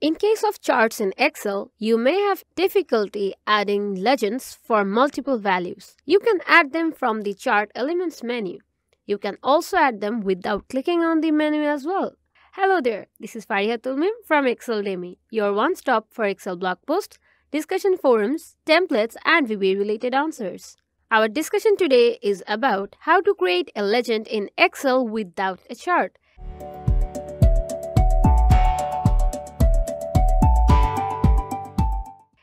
In case of charts in Excel, you may have difficulty adding legends for multiple values. You can add them from the Chart Elements menu. You can also add them without clicking on the menu as well. Hello there, this is Farihatul Mim from ExcelDemy, your one-stop for Excel blog posts, discussion forums, templates and VBA-related answers. Our discussion today is about how to create a legend in Excel without a chart.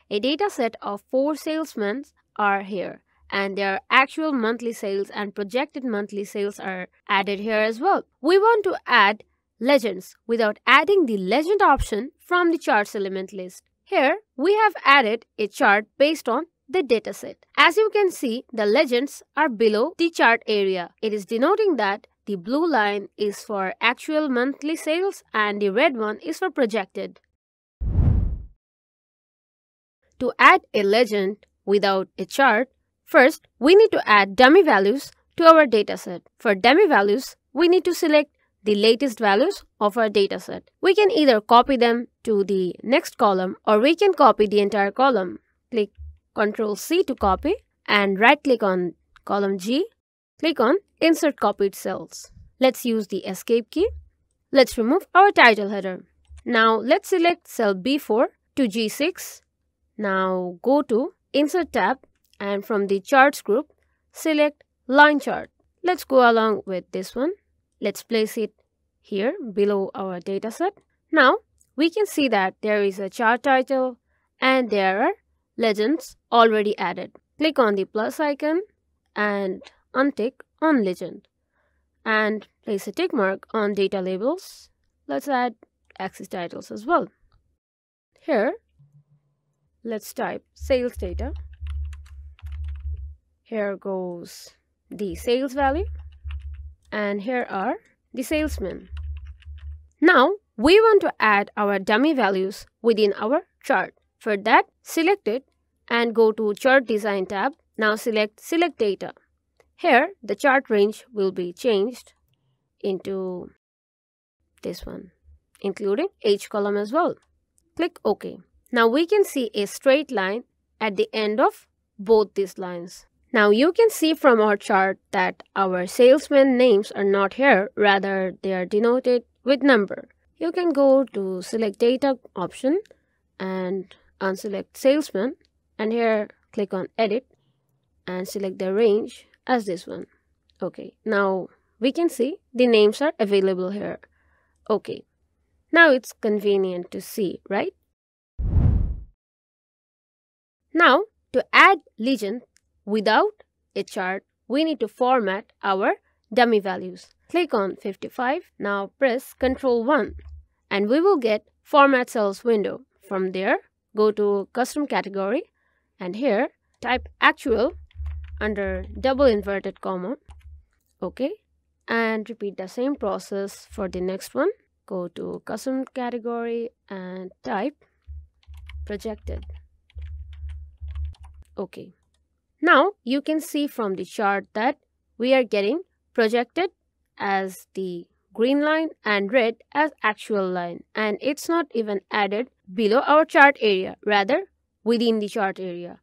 A data set of four salesmen are here and their actual monthly sales and projected monthly sales are added here as well. We want to add legends without adding the legend option from the charts element list. Here we have added a chart based on the dataset. As you can see, the legends are below the chart area. It is denoting that the blue line is for actual monthly sales and the red one is for projected. To add a legend without a chart, first we need to add dummy values to our dataset. For dummy values, we need to select the latest values of our dataset. We can either copy them to the next column or we can copy the entire column. Click Ctrl C to copy and right click on column G. Click on Insert Copied Cells. Let's use the Escape key. Let's remove our title header. Now let's select cell B4 to G6 now go to Insert tab and from the Charts group, select Line Chart. Let's go along with this one. Let's place it here below our dataset. Now we can see that there is a chart title and there are legends already added. Click on the plus icon and untick on legend and place a tick mark on data labels. Let's add axis titles as well. Here Let's type sales data. Here goes the sales value and here are the salesmen. Now we want to add our dummy values within our chart. For that, select it and go to Chart Design tab. Now select Select Data. Here, the chart range will be changed into this one, including H column as well. Click OK. Now we can see a straight line at the end of both these lines. Now you can see from our chart that our salesman names are not here, rather they are denoted with number. You can go to select data option and unselect salesman and here click on edit and select the range as this one. Okay, now we can see the names are available here. Okay, now it's convenient to see, right? Now, to add legend without a chart, we need to format our dummy values. Click on 55. Now press Ctrl 1 and we will get Format Cells window. From there, go to Custom Category and here type Actual under double inverted comma. Okay. And repeat the same process for the next one. Go to Custom Category and type Projected. Okay. Now you can see from the chart that we are getting projected as the green line and red as actual line and it's not even added below our chart area rather within the chart area.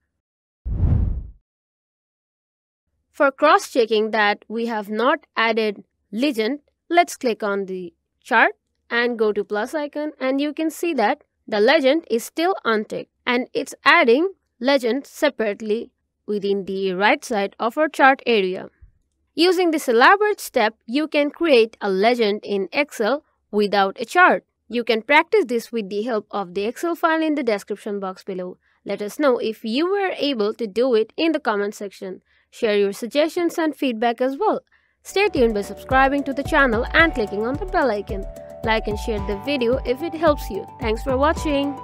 For cross-checking that we have not added legend, let's click on the chart and go to plus icon and you can see that the legend is still unticked and it's adding legend separately within the right side of our chart area. Using this elaborate step, you can create a legend in Excel without a chart. You can practice this with the help of the Excel file in the description box below. Let us know if you were able to do it in the comment section. Share your suggestions and feedback as well. Stay tuned by subscribing to the channel and clicking on the bell icon. Like and share the video if it helps you. Thanks for watching.